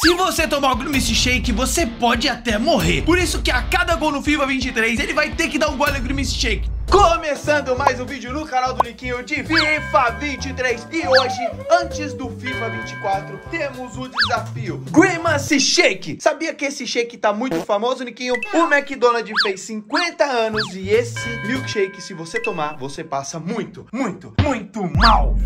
Se você tomar o Grimace Shake, você pode até morrer. Por isso que a cada gol no FIFA 23, ele vai ter que dar um gole no Grimace Shake. Começando mais um vídeo no canal do Niquinho de FIFA 23 E hoje, antes do FIFA 24, temos o desafio Grimace Shake Sabia que esse shake tá muito famoso, Niquinho? O McDonald's fez 50 anos e esse milkshake, se você tomar, você passa muito, muito, muito mal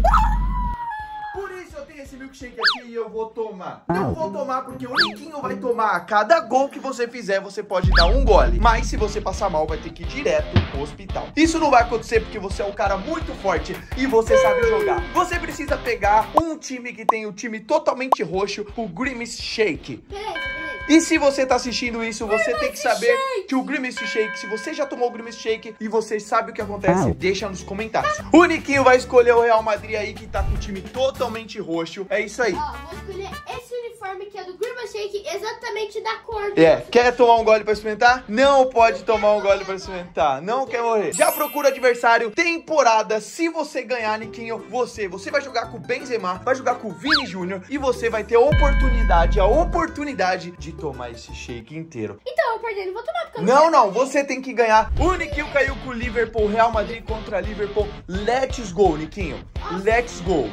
milkshake aqui e eu vou tomar. Não vou tomar porque o Niquinho vai tomar. A cada gol que você fizer, você pode dar um gole. Mas se você passar mal, vai ter que ir direto pro hospital. Isso não vai acontecer porque você é um cara muito forte e você sabe jogar. Você precisa pegar um time que tem o time totalmente roxo, o Grimace Shake. Peraí. E se você tá assistindo isso, você tem que saber que o Grimace Shake, se você já tomou o Grimace Shake e você sabe o que acontece, deixa nos comentários. O Niquinho vai escolher o Real Madrid aí, que tá com o time totalmente roxo. É isso aí. Ó, vou escolher esse que é do Grimace Shake, exatamente da cor do É, quer tomar um gole pra experimentar? Não pode tomar um gole pra experimentar. Não quer morrer. Já procura adversário. Temporada. Se você ganhar, Niquinho, você, você vai jogar com o Benzema, vai jogar com o Vini Júnior e você vai ter a oportunidade, a oportunidade de tomar esse shake inteiro. Então, eu perdi, não vou tomar porque eu Não, não, você tem que ganhar. O Niquinho caiu com o Liverpool, Real Madrid contra Liverpool. Let's go, Niquinho. Let's go.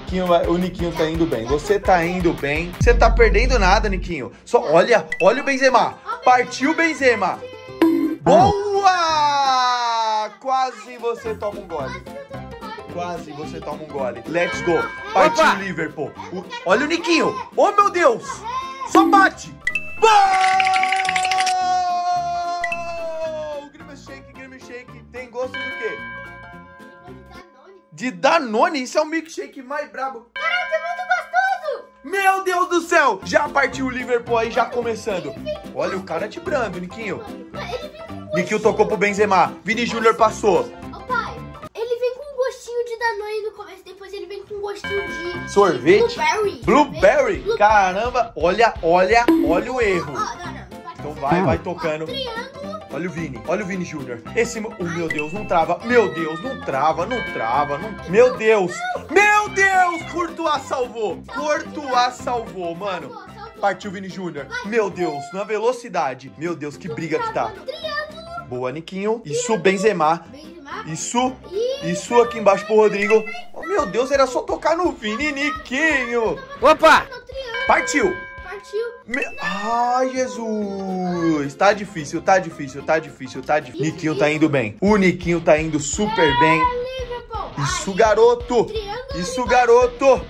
O Niquinho tá indo bem. Você tá indo bem. Você tá perdendo nada, Niquinho. Só olha, olha o Benzema. Partiu o Benzema. Boa! Quase você toma um gole. Quase você toma um gole. Let's go. Partiu o Liverpool. O- olha o Niquinho. Oh, meu Deus. Só bate. Gol! De Danone? Isso é o milkshake mais brabo. Caraca, é muito gostoso! Meu Deus do céu! Já partiu o Liverpool aí, já começando. Olha o cara te brando, Niquinho. Niquinho tocou pro Benzema. Vini Júnior passou. Ô pai, ele vem com um gostinho de Danone no começo, depois ele vem com um gostinho de... Sorvete? Blueberry. Blueberry? Caramba! Olha, olha, olha o erro. Então vai, vai tocando. Triângulo. Olha o Vini, olha o Vini Júnior. Esse. Oh, meu Deus, não trava. Meu Deus, não trava, não trava. Não... Meu Deus! Meu Deus! Courtois salvou! Courtois salvou, mano. Partiu o Vini Júnior. Meu Deus, na velocidade. Meu Deus, que briga que tá. Boa, Niquinho. Isso, Benzema. Benzema. Isso. Isso aqui embaixo pro Rodrigo. Oh, meu Deus, era só tocar no Vini, Niquinho. Opa! Partiu. Partiu. Me... Ai, Jesus! Tá difícil, tá difícil, tá difícil, tá difícil. Niquinho tá indo bem. O Niquinho tá indo super bem. É, Liverpool. Isso, garoto! Isso, garoto!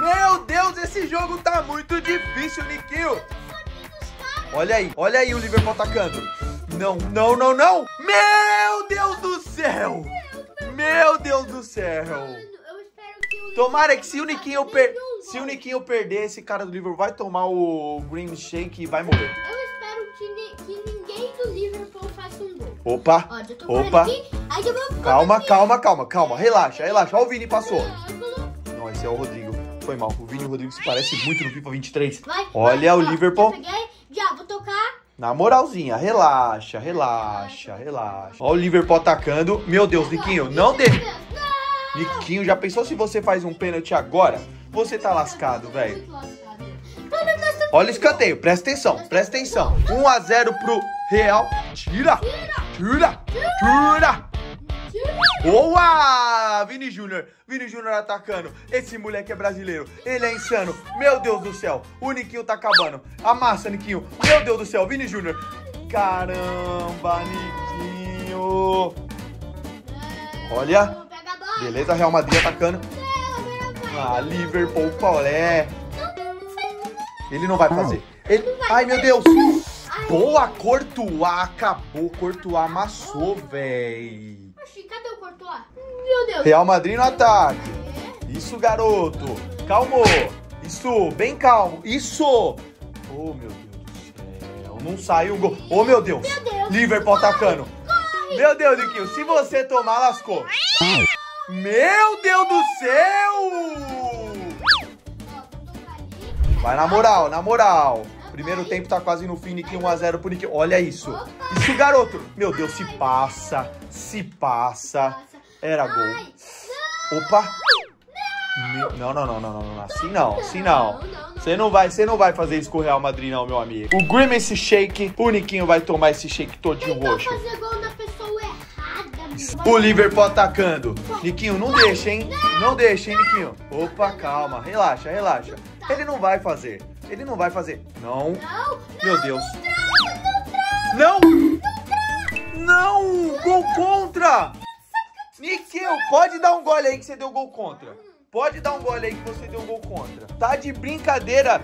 Meu Deus, esse jogo tá muito difícil, Niquinho! Olha aí, olha aí o Liverpool atacando. Não, não, não, não! Meu Deus do céu! Meu Deus do céu! Tomara que se o Niquinho, per... se o. Niquinho perder, esse cara do Liverpool vai tomar o Green Shake e vai morrer. Eu espero que, ni- que ninguém do Liverpool faça um gol. Opa! Ó, Opa! aqui. Eu vou... Calma, calma, calma, calma. Relaxa, relaxa. Ó, o Vini passou. Triângulo. Não, esse é o Rodrigo. Foi mal. O Vini e o Rodrigo se parecem muito no FIFA 23. Vai, Olha vai, o ó, Liverpool. Já vou tocar. Na moralzinha, relaxa, relaxa, relaxa. Ó o Liverpool atacando. Meu Deus, Niquinho, não deixa. Niquinho, já pensou se você faz um pênalti agora? Você tá lascado, velho. Olha o escanteio, presta atenção, presta atenção. 1 a 0 pro Real. Tira! Tira! Tira! Boa! Vini Júnior, Vini Júnior atacando. Esse moleque é brasileiro, ele é insano. Meu Deus do céu, o Niquinho tá acabando. Amassa, Niquinho. Meu Deus do céu, Vini Júnior. Caramba, Niquinho. Olha. Beleza, Real Madrid atacando. Ah, Liverpool, qual é? Ele não vai fazer. Ele... Ai, meu Deus. Boa, Courtois. Acabou. Courtois amassou, véi. Cadê o Courtois? Meu Deus. Real Madrid no ataque. Isso, garoto. Calmou. Isso, bem calmo. Isso. Oh, meu Deus do céu. Não saiu o gol. Oh, meu Deus. Meu Deus. Liverpool atacando. Meu Deus, Niquinho. Se você tomar, lascou. Meu Deus do céu. Vai na moral, na moral. Primeiro tempo tá quase no fim, Niquinho 1x0 pro Niquinho. Olha isso. Isso, garoto. Meu Deus, se passa. Se passa. Era gol. Opa. Não, não, não, não, não, não. Assim não, assim não. Você não vai, você não vai fazer isso com o Real Madrid, não, meu amigo. O Grimace Shake, o Niquinho vai tomar esse shake todinho roxo. O Liverpool atacando. Niquinho, não deixa, hein? Não deixa, hein, Niquinho? Opa, calma. Relaxa, relaxa. Ele não vai fazer. Ele não vai fazer. Não. Meu Deus. Não! Não! Gol contra! Niquinho, pode dar um gole aí que você deu gol contra. Pode dar um gole aí que você deu gol contra. Tá de brincadeira.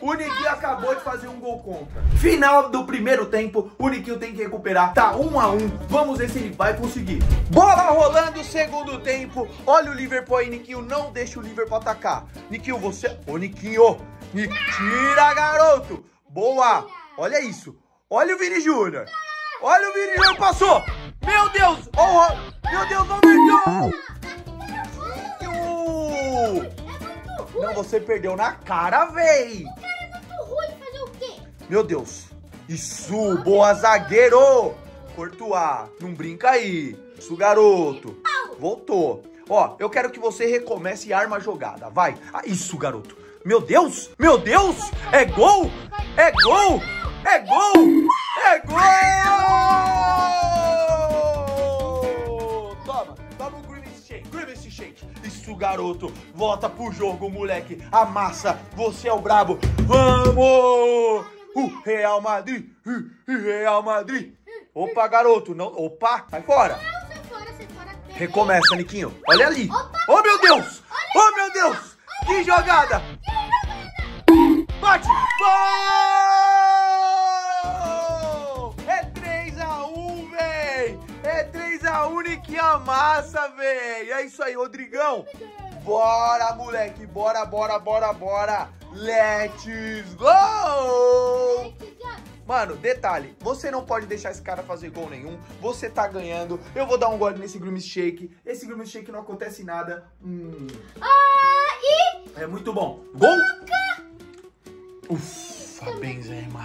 O Niquinho acabou de fazer um gol contra. Final do primeiro tempo, o Niquinho tem que recuperar. Tá um a um. Vamos ver se ele vai conseguir. Bola rolando, segundo tempo. Olha o Liverpool aí, Niquinho. Não deixa o Liverpool atacar. Niquinho, você... Ô, Niquinho. Me tira, garoto. Boa. Olha isso. Olha o Vini Júnior. Olha o Vini Júnior. Passou. Meu Deus. Oh, meu Deus, não perdeu. Niquinho. Não, você perdeu na cara, véi. Meu Deus. Isso, boa zagueiro. Courtois, não brinca aí. Isso, garoto. Voltou. Ó, eu quero que você recomece e arma a jogada. Vai. Ah, isso, garoto. Meu Deus. Meu Deus. É gol. É gol. É gol. É gol. Toma. Toma o Grimace Shake. Grimace Shake. Isso, garoto. Volta pro jogo, moleque. Amassa. Você é o brabo. Vamos. O Real Madrid. o Real Madrid. Opa, garoto. Não. Opa. Sai fora. Não, sai fora, sai fora. Recomeça, Niquinho. Olha ali. Opa. Oh, meu Deus. Oh, meu Deus. Que jogada. Bate. Gol! É 3x1, véi. É 3x1, Niquinho amassa, véi. É isso aí, Rodrigão. Bora, moleque. Bora, bora, bora, bora. Let's go! Mano, detalhe, você não pode deixar esse cara fazer gol nenhum. Você tá ganhando. Eu vou dar um gole nesse Grimace Shake. Esse Grimace Shake não acontece nada. Hum, Ah, e... é muito bom. Gol! Ufa, Benzema.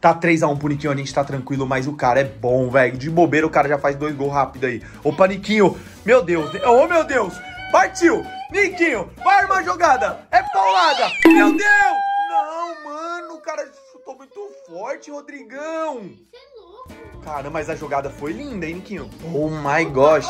Tá 3x1 pro Niquinho, a gente tá tranquilo, mas o cara é bom, velho. De bobeira o cara já faz dois gols rápido aí. Opa, Niquinho. Meu Deus. Oh, meu Deus. Partiu. Niquinho, vai armar jogada. É paulada. Meu Deus. Não, mano, o cara chutou muito forte, Rodrigão. Você é louco. Cara, mas a jogada foi linda, hein, Niquinho? Oh my gosh.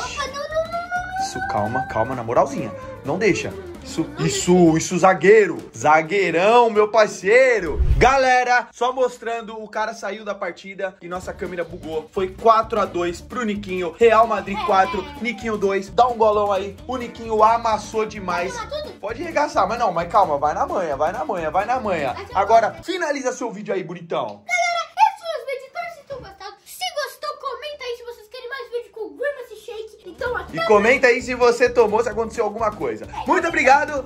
Isso, calma, calma, na moralzinha. Não deixa. Isso, isso, isso, zagueiro. Zagueirão, meu parceiro. Galera, só mostrando, o cara saiu da partida e nossa câmera bugou. Foi 4 a 2 pro Niquinho. Real Madrid 4, Niquinho 2. Dá um golão aí. O Niquinho amassou demais. Pode regaçar, mas não, mas calma, vai na manha, vai na manha, vai na manha. Agora, finaliza seu vídeo aí, bonitão. Galera, esses foram os vídeos. Espero que vocês tenham gostado. Se gostou, comenta aí se vocês querem mais vídeo com o Grimace Shake. Então, até, E comenta aí se você tomou, se aconteceu alguma coisa. Muito obrigado.